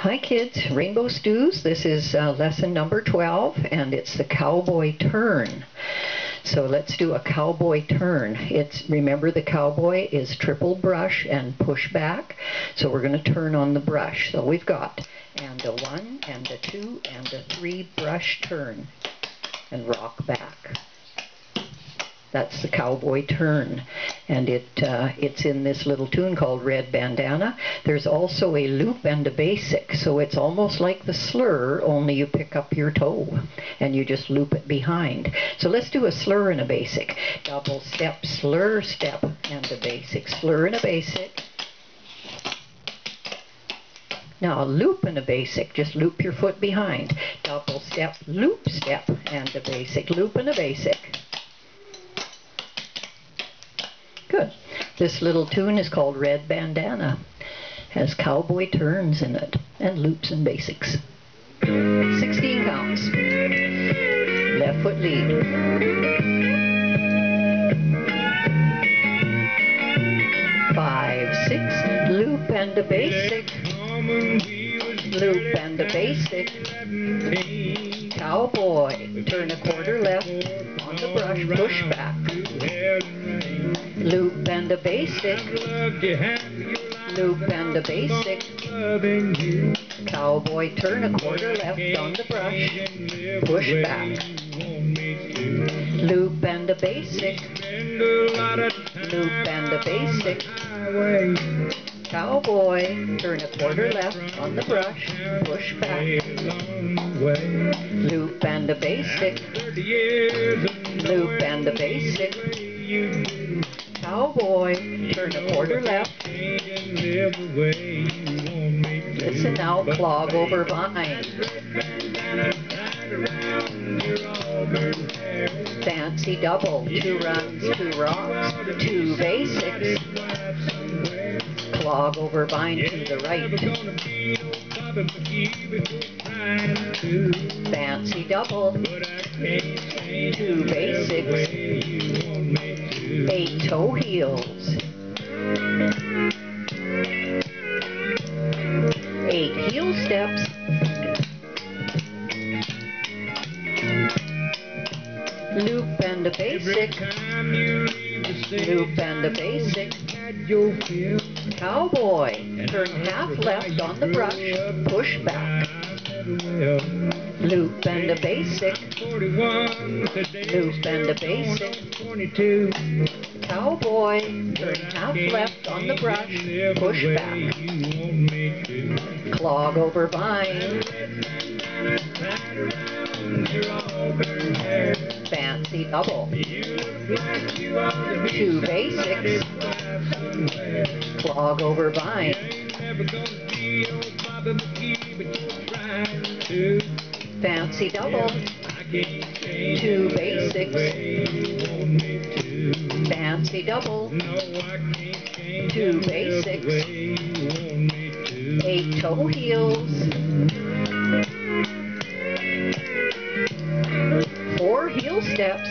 Hi kids, Rainbow Stews. This is uh, lesson number 12 and it's the cowboy turn. So let's do a cowboy turn. It's Remember the cowboy is triple brush and push back. So we're going to turn on the brush. So we've got and a one and a two and a three brush turn and rock back. That's the cowboy turn, and it uh, it's in this little tune called Red Bandana. There's also a loop and a basic, so it's almost like the slur, only you pick up your toe and you just loop it behind. So let's do a slur and a basic. Double step, slur, step, and a basic. Slur and a basic. Now a loop and a basic, just loop your foot behind. Double step, loop step, and a basic. Loop and a basic. Good. This little tune is called Red Bandana. Has cowboy turns in it and loops and basics. 16 counts. Left foot lead. Five, six, loop and a basic. Loop and a basic. Cowboy, turn a quarter left on the brush, push back and a basic, loop and a basic, cowboy turn a quarter left on the brush, push back, loop and a basic, loop and a basic, cowboy turn a quarter left on the brush, push back, loop and a basic, loop and cowboy, turn a quarter left. Listen now, clog over vine. Fancy double, two runs, two rocks, two basics. Clog over vine to the right. Fancy double, two basics eight toe heels, eight heel steps, loop and a basic, loop and a basic, cowboy, turn half left on the brush, push back, loop and a basic, loop and a basic, cowboy, turn half left on the brush, push back, clog over vine, fancy double, two basics, clog over vine, fancy double, two basics, fancy double, two basics, eight toe heels, four heel steps,